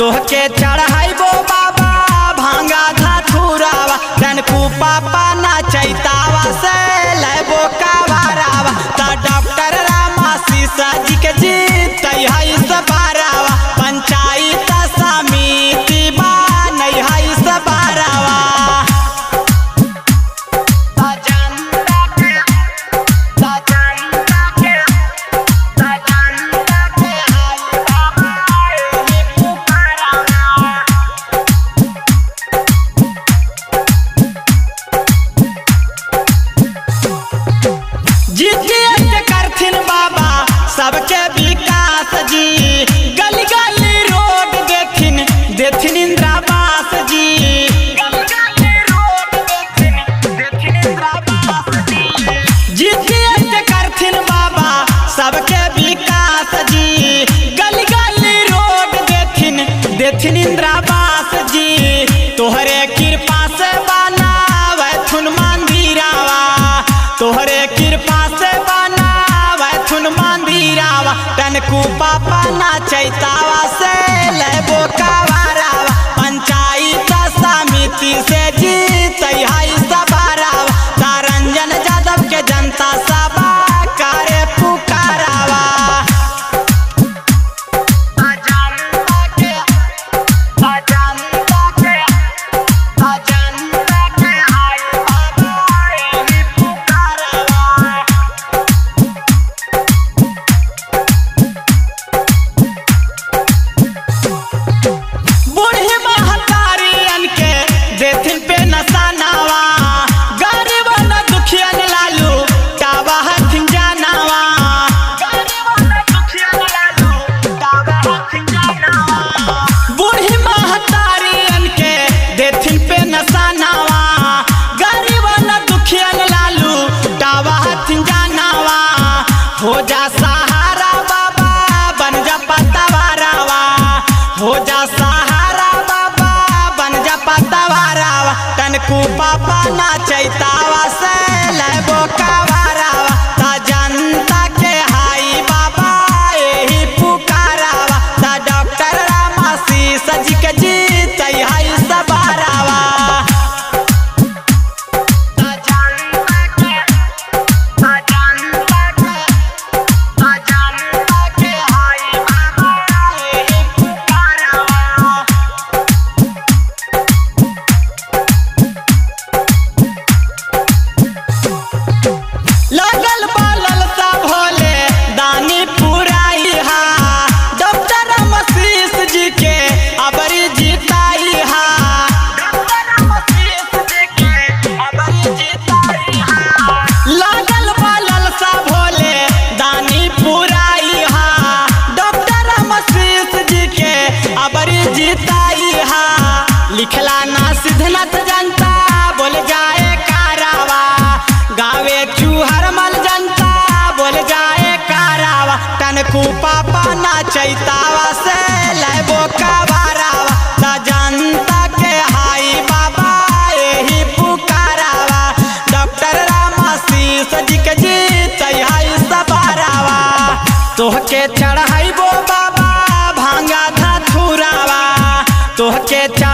तोहके चा देथिन इंद्रावास जी, तोहरे कृपा से बनाव थुन मंदिरावा। तोहरे कृपा से बनाव थुन मंदिरावा। तनकू पापा ना चैतावा, से लेबो सहारा बाबा बन जा पापा ना चैतावा से लेबो कावारावा जीताई हा लिखला ना सिद्धनाथ जनता, बोल जाए कारावा। गावे चूहर मल जनता, बोल जाए कारावा। तनकू पापा ना चैतावा से कावारावा ता जनता के हाई बाबा यही पुकारावा। डॉक्टर रामा शीस जी है सबारावा। तोहके चढ़ा तो तोहके चा